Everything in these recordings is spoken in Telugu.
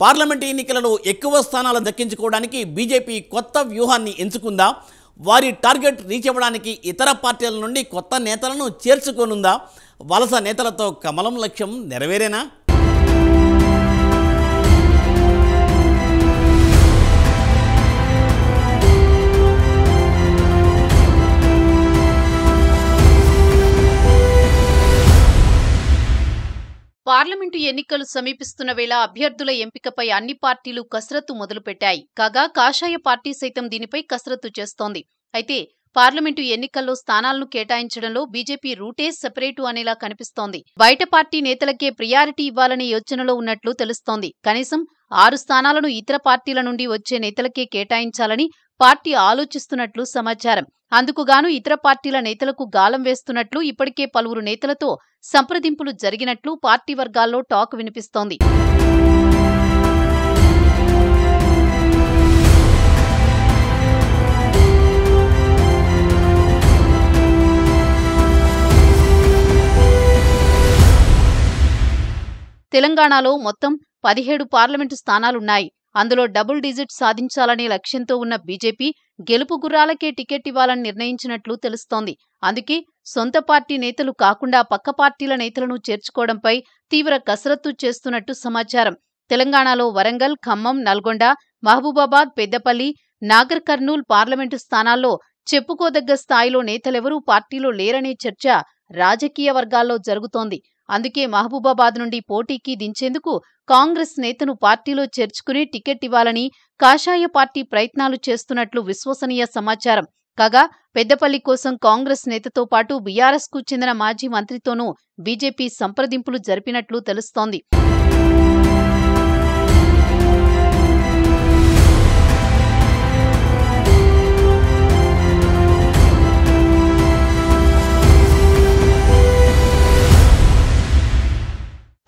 పార్లమెంట్ ఎన్నికలలో ఎక్కువ స్థానాలు దక్కించుకోవడానికి బీజేపీ కొత్త వ్యూహాన్ని ఎంచుకుందా? వారి టార్గెట్ రీచ్ అవ్వడానికి ఇతర పార్టీల నుండి కొత్త నేతలను చేర్చుకోనుందా? వలస నేతలతో కమలం లక్ష్యం నెరవేరేనా? పార్లమెంటు ఎన్నికలు సమీపిస్తున్న వేళ అభ్యర్థుల ఎంపికపై అన్ని పార్టీలు కసరత్తు మొదలుపెట్టాయి. కాగా కాషాయ పార్టీ సైతం దీనిపై కసరత్తు చేస్తోంది. అయితే పార్లమెంటు ఎన్నికల్లో స్థానాలను కేటాయించడంలో బీజేపీ రూటే సెపరేటు అనేలా కనిపిస్తోంది. బయట పార్టీ నేతలకే ప్రియారిటీ ఇవ్వాలనే యోచనలో ఉన్నట్లు తెలుస్తోంది. కనీసం ఆరు స్థానాలను ఇతర పార్టీల నుండి వచ్చే నేతలకే కేటాయించాలని పార్టీ ఆలోచిస్తున్నట్లు సమాచారం. అందుకుగాను ఇతర పార్టీల నేతలకు గాలం వేస్తున్నట్లు ఇప్పటికే పలువురు నేతలతో సంప్రదింపులు జరిగినట్లు పార్టీ వర్గాల్లో టాక్ వినిపిస్తోంది. తెలంగాణలో మొత్తం పదిహేడు పార్లమెంటు స్థానాలున్నాయి. అందులో డబుల్ డిజిట్ సాధించాలనే లక్ష్యంతో ఉన్న బీజేపీ గెలుపు గుర్రాలకే టికెట్ ఇవ్వాలని నిర్ణయించినట్లు తెలుస్తోంది. అందుకే సొంత పార్టీ నేతలు కాకుండా పక్క పార్టీల నేతలను చేర్చుకోవడంపై తీవ్ర కసరత్తు చేస్తున్నట్టు సమాచారం. తెలంగాణలో వరంగల్ ఖమ్మం నల్గొండ మహబూబాబాద్ పెద్దపల్లి నాగర్ కర్నూల్ పార్లమెంటు స్థానాల్లో చెప్పుకోదగ్గ స్థాయిలో నేతలెవరూ పార్టీలో లేరనే చర్చ రాజకీయ వర్గాల్లో జరుగుతోంది. అందుకే మహబూబాబాద్ నుండి పోటీకి దించేందుకు కాంగ్రెస్ నేతను పార్టీలో చేర్చుకుని టికెట్ ఇవ్వాలని కాషాయ పార్టీ ప్రయత్నాలు చేస్తున్నట్లు విశ్వసనీయ సమాచారం. కాగా పెద్దపల్లి కోసం కాంగ్రెస్ నేతతో పాటు బీఆర్ఎస్కు చెందిన మాజీ మంత్రితోనూ బీజేపీ సంప్రదింపులు జరిపినట్లు తెలుస్తోంది.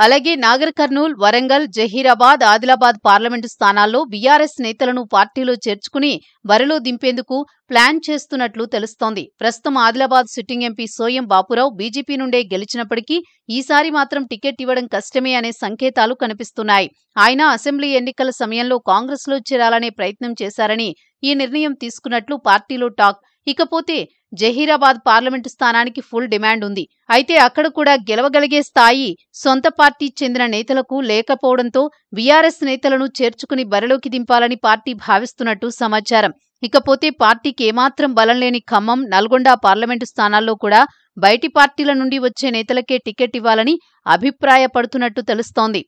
అలాగే నాగర్ కర్నూల్ వరంగల్ జహీరాబాద్ ఆదిలాబాద్ పార్లమెంటు స్థానాల్లో బీఆర్ఎస్ నేతలను పార్టీలో చేర్చుకుని బరిలో దింపేందుకు ప్లాన్ చేస్తున్నట్లు తెలుస్తోంది. ప్రస్తుతం Adilabad sitting MP Soyam Bapurao BJP నుండే గెలిచినప్పటికీ ఈసారి మాత్రం టికెట్ ఇవ్వడం కష్టమే అనే సంకేతాలు కనిపిస్తున్నాయి. ఆయన అసెంబ్లీ ఎన్నికల సమయంలో కాంగ్రెస్లో చేరాలనే ప్రయత్నం చేశారని ఈ నిర్ణయం తీసుకున్నట్లు పార్టీలో టాక్. ఇకపోతే జహీరాబాద్ పార్లమెంటు స్థానానికి ఫుల్ డిమాండ్ ఉంది. అయితే అక్కడ కూడా గెలవగలిగే స్థాయి సొంత పార్టీ చెందిన నేతలకు లేకపోవడంతో బీఆర్ఎస్ నేతలను చేర్చుకుని బరిలోకి దింపాలని పార్టీ భావిస్తున్నట్టు సమాచారం. ఇకపోతే పార్టీకి ఏమాత్రం బలం లేని ఖమ్మం నల్గొండ పార్లమెంటు స్థానాల్లో కూడా బయటి పార్టీల నుండి వచ్చే నేతలకే టికెట్ ఇవ్వాలని అభిప్రాయపడుతున్నట్టు తెలుస్తోంది.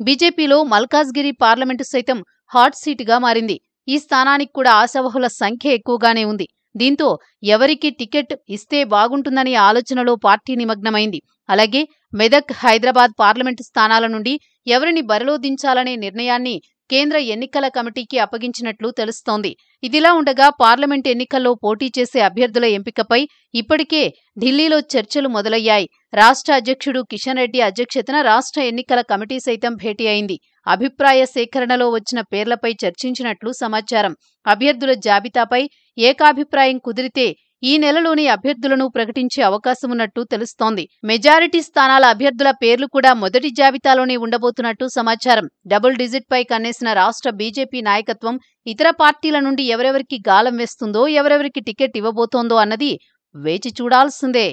బీజేపీలో మల్కాజ్గిరి పార్లమెంటు సైతం హాట్ సీటుగా మారింది. ఈ స్థానానికి కూడా ఆశావహుల సంఖ్య ఎక్కువగానే ఉంది. దీంతో ఎవరికి టికెట్ ఇస్తే బాగుంటుందనే ఆలోచనలో పార్టీ నిమగ్నమైంది. అలాగే మెదక్ హైదరాబాద్ పార్లమెంటు స్థానాల నుండి ఎవరిని బరిలో దించాలనే నిర్ణయాన్ని కేంద్ర ఎన్నికల కమిటీకి అప్పగించినట్లు తెలుస్తోంది. ఇదిలా ఉండగా పార్లమెంట్ ఎన్నికల్లో పోటీ చేసే అభ్యర్థుల ఎంపికపై ఇప్పటికే ఢిల్లీలో చర్చలు మొదలయ్యాయి. రాష్ట్ర అధ్యక్షుడు కిషన్ రెడ్డి అధ్యక్షతన రాష్ట్ర ఎన్నికల కమిటీ సైతం భేటీ అయింది. అభిప్రాయ సేకరణలో వచ్చిన పేర్లపై చర్చించినట్లు సమాచారం. అభ్యర్థుల జాబితాపై ఏకాభిప్రాయం కుదిరితే ఈ నెలలోని అభ్యర్థులను ప్రకటించే అవకాశమున్నట్టు తెలుస్తోంది. మెజారిటీ స్థానాల అభ్యర్థుల పేర్లు కూడా మొదటి జాబితాలోనే ఉండబోతున్నట్టు సమాచారం. డబుల్ డిజిట్ పై కన్నేసిన రాష్ట్ర బీజేపీ నాయకత్వం ఇతర పార్టీల నుండి ఎవరెవరికి గాలం వేస్తుందో ఎవరెవరికి టికెట్ ఇవ్వబోతోందో అన్నది వేచి చూడాల్సిందే.